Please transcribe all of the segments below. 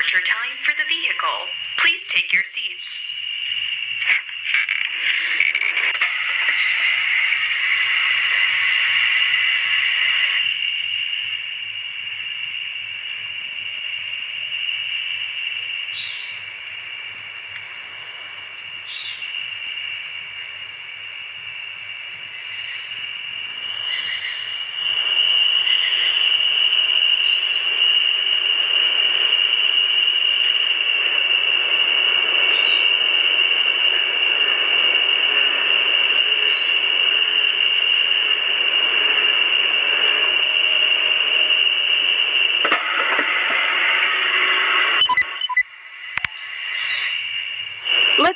departure time for the vehicle. Please take your seats.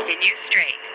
Continue straight.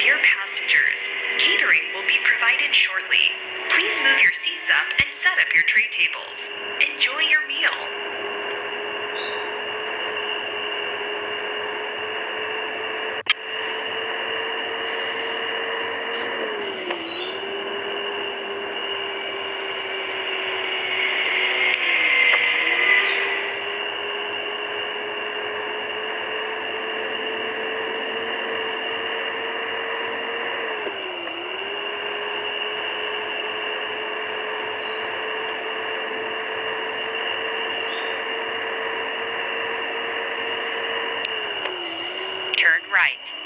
Dear passengers, catering will be provided shortly. Please move your seats up and set up your tray tables. Enjoy your meal. Turn right.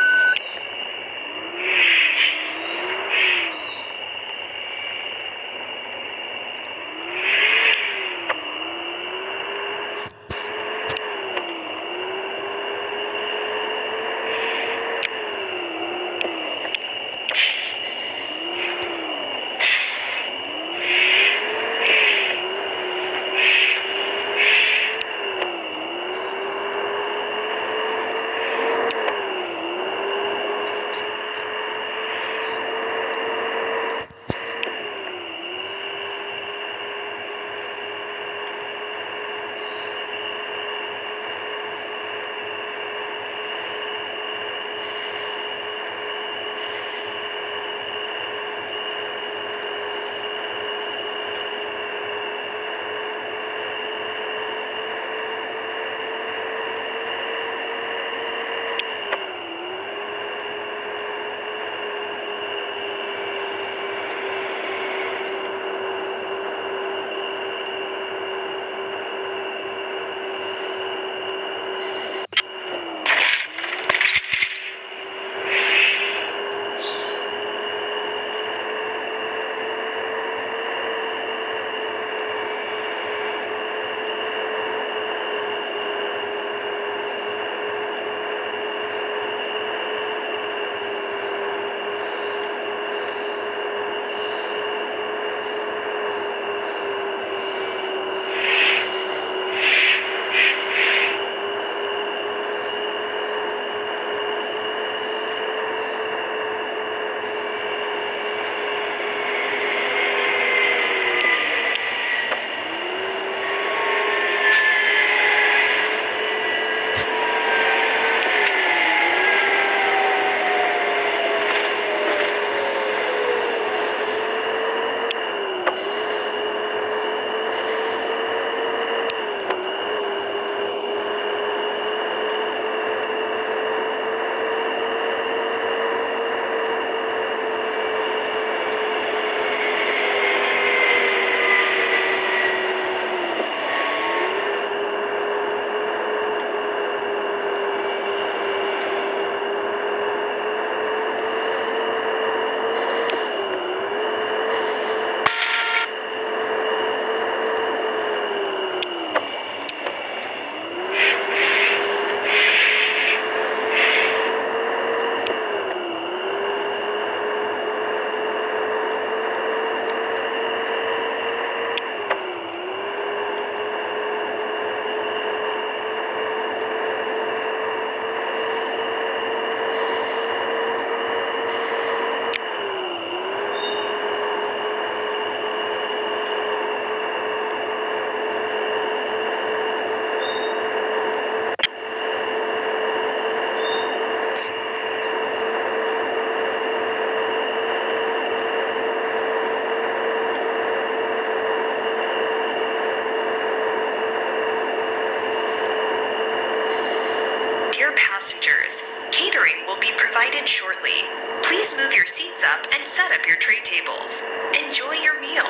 Seats up and set up your tray tables. Enjoy your meal.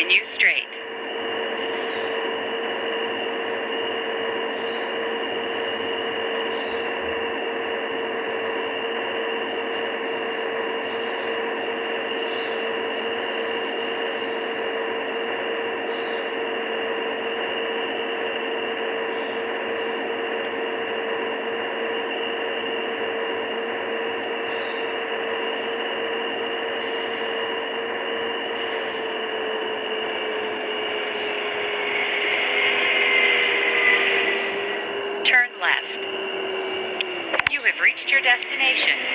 continue straight. destination.